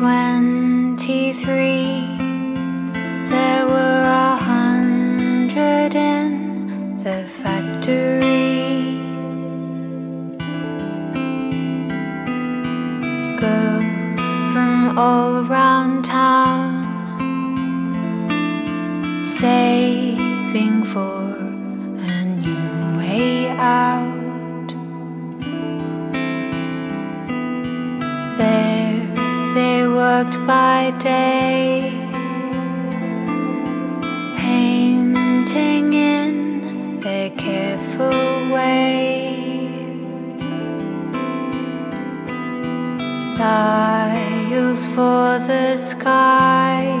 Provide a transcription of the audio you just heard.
twenty-three, there were a hundred in the factory. Girls from all around town say. Worked by day, painting in their careful way. Dials for the sky.